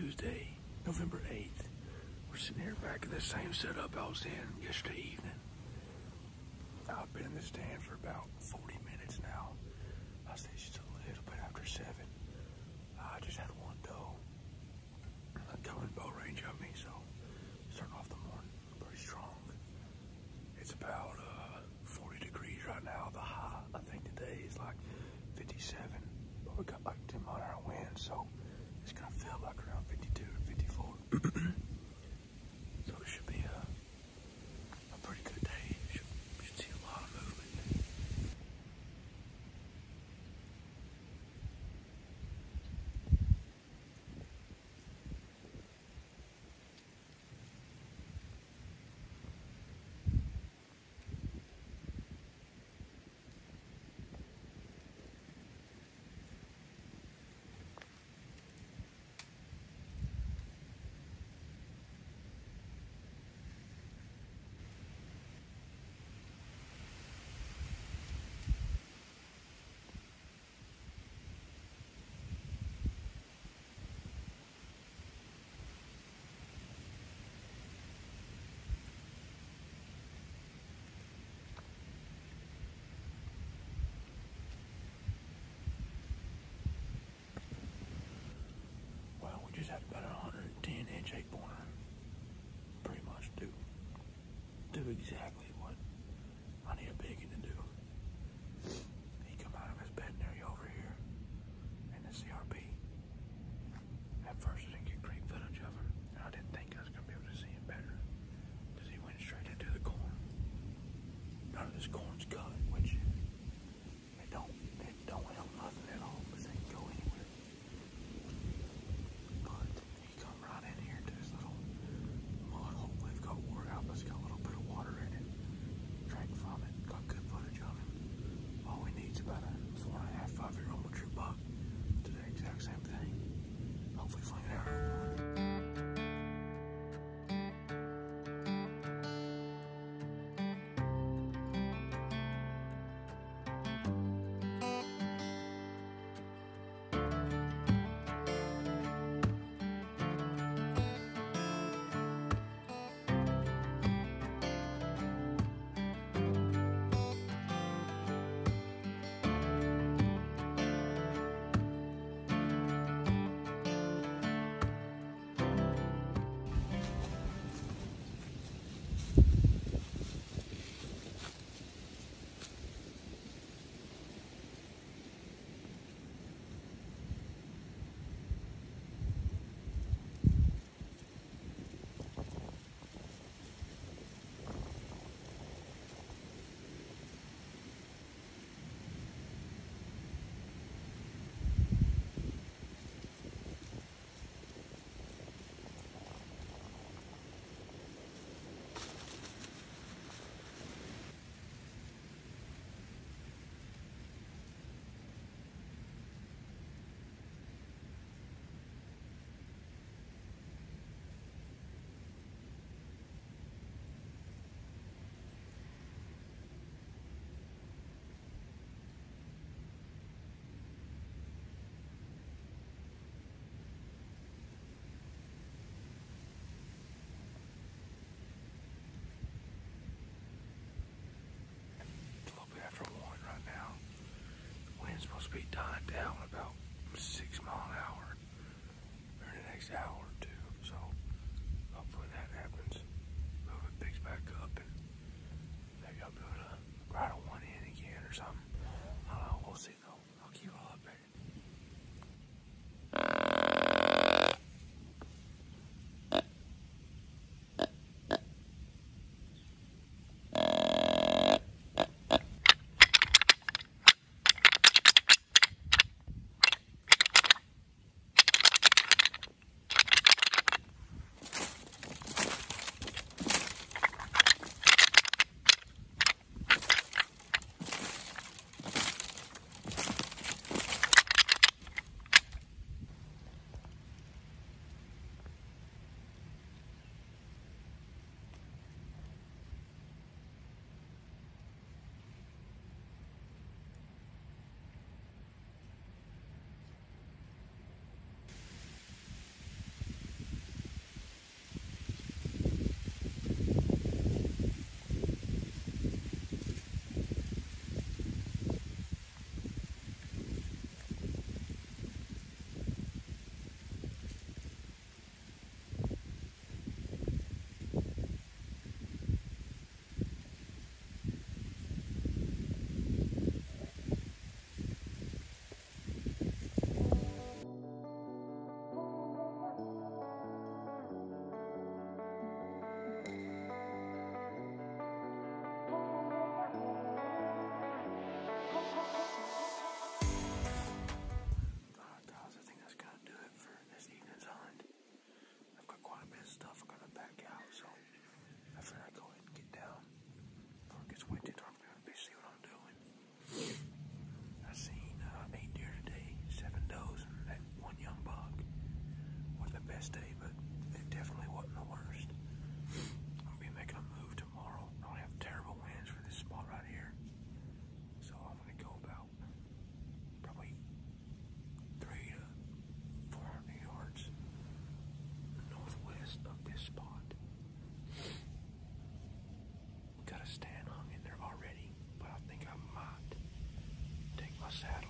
Tuesday, November 8th. We're sitting here back in the same setup I was in yesterday evening. I've been in this stand for about 40 minutes now. I say just a little bit after 7. I just had one doe. A coming bow range of me, so starting off the morning pretty strong. It's about uh, 40 degrees right now. The high, I think today is like 57, but we got like 10 mile an hour wind, so it's gonna feel like around 52 or 54. so it should be a, a pretty good day. Should, should see a lot of movement. Well, we just had about a 110 inch eight. Pretty much do do exactly be dying down about six mile an hour during the next hour. saddle.